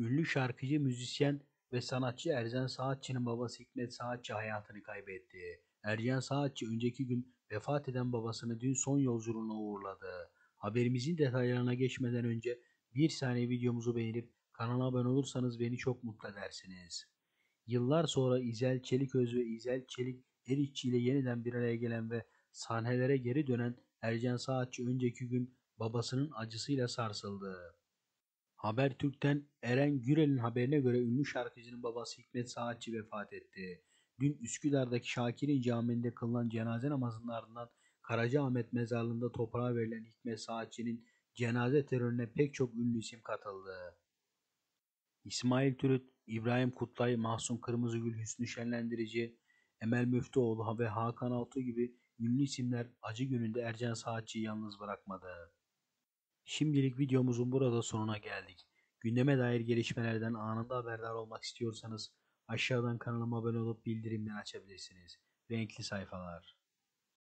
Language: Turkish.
Ünlü şarkıcı, müzisyen ve sanatçı Ercan Saatçı'nın babası Hikmet Saatçı hayatını kaybetti. Ercan Saatçı önceki gün vefat eden babasını dün son yolculuğuna uğurladı. Haberimizin detaylarına geçmeden önce bir saniye videomuzu beğenip kanala abone olursanız beni çok mutlu edersiniz. Yıllar sonra İzel Çeliköz ve İzel Çelik Erikçi ile yeniden bir araya gelen ve sahnelere geri dönen Ercan Saatçı önceki gün babasının acısıyla sarsıldı. Habertürk'ten Eren Gürel'in haberine göre ünlü şarkıcının babası Hikmet Saatçi vefat etti. Dün Üsküdar'daki Şakiri Camii'nde kılınan cenaze namazının ardından Karacaahmet mezarlığında toprağa verilen Hikmet Saatçi'nin cenaze törenine pek çok ünlü isim katıldı. İsmail Türüt, İbrahim Kutlay, Mahsun Kırmızıgül, Hüsnü Şenlendirici, Emel Müftüoğlu ve Hakan Altu gibi ünlü isimler acı gününde Ercan Saatçı'yı yalnız bırakmadı. Şimdilik videomuzun burada sonuna geldik. Gündeme dair gelişmelerden anında haberdar olmak istiyorsanız aşağıdan kanalıma abone olup bildirimleri açabilirsiniz. Renkli sayfalar.